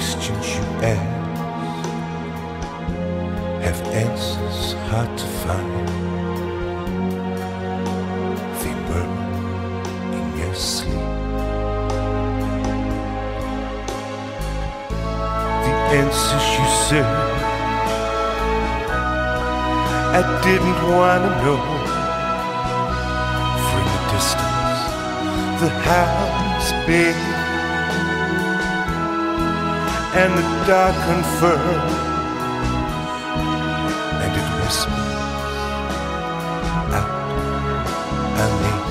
questions you ask have answers hard to find. They murmur in your sleep. The answers you search, I didn't want to know. From the distance, the house big and the dark confirmed, and it whispers out our name.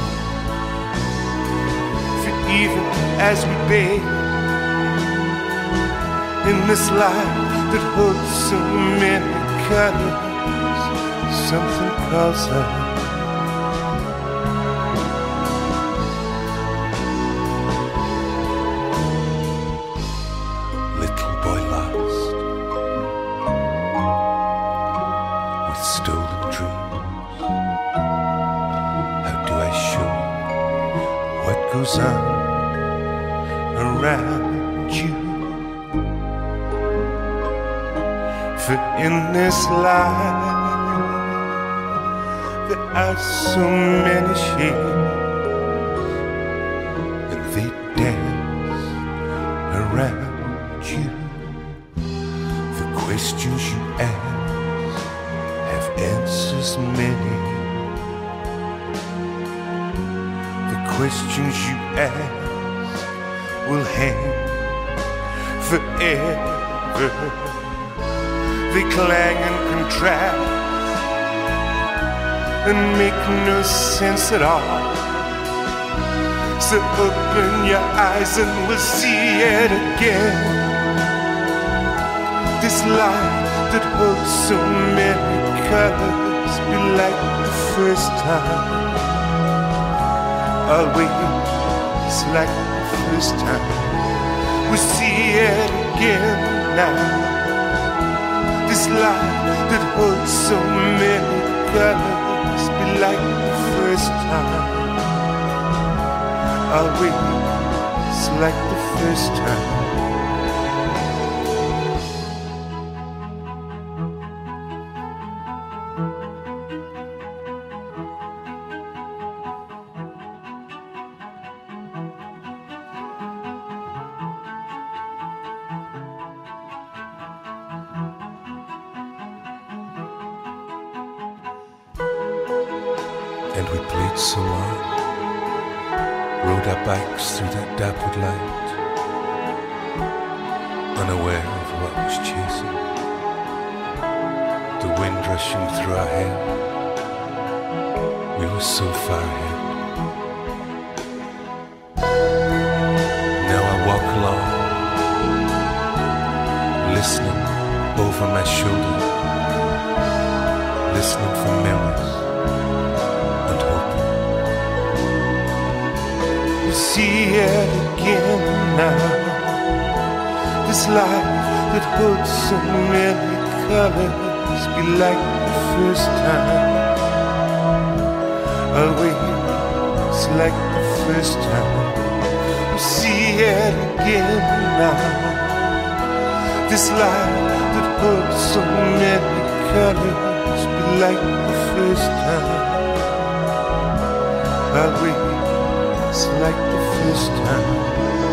For even as we bathe in this life that holds so many colors, something calls us. Goes on around you? For in this life there are so many shades, and they dance around you. The questions you ask have answers many. Questions you ask will hang forever. They clang and contrast and make no sense at all. So open your eyes and we'll see it again. This life that holds so many colors be like the first time. Always like the first time. We'll see it again now. This life that holds so many colors be like the first time always like the first time. We played so long. Rode our bikes through that dappled light, unaware of what was chasing. The wind rushing through our hair, we were so far ahead. Now I walk along, listening over my shoulder, listening for memories see it again now. This life that holds so many colors be like the first time. Always like the first time. We see it again now. This life that holds so many colors be like the first time. I'll Always it's like the first time.